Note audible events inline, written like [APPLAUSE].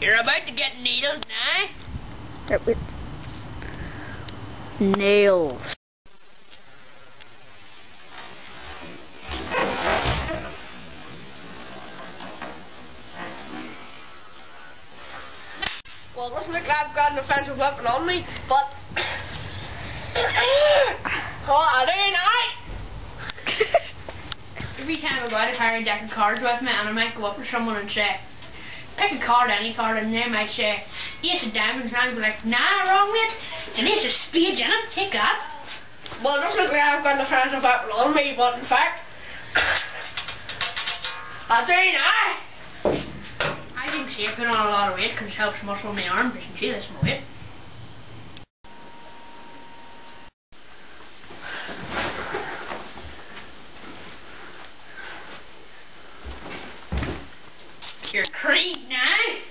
You're about to get needles, now. That was nails. Well, this look like I've got an offensive weapon on me, but what [COUGHS] oh, I do now? Every time I go out, I carry a deck of cards with me, and I might go up to someone and say, pick a card, any card, and they might say, ace of diamonds, and I'll be like, nah, wrong with it. And ace of spades in it, take that. Well, this look like I've got an offensive weapon on me, but in fact, I do now. I think put on a lot of weight because it helps muscle my. You can see this my weight. You're creep now.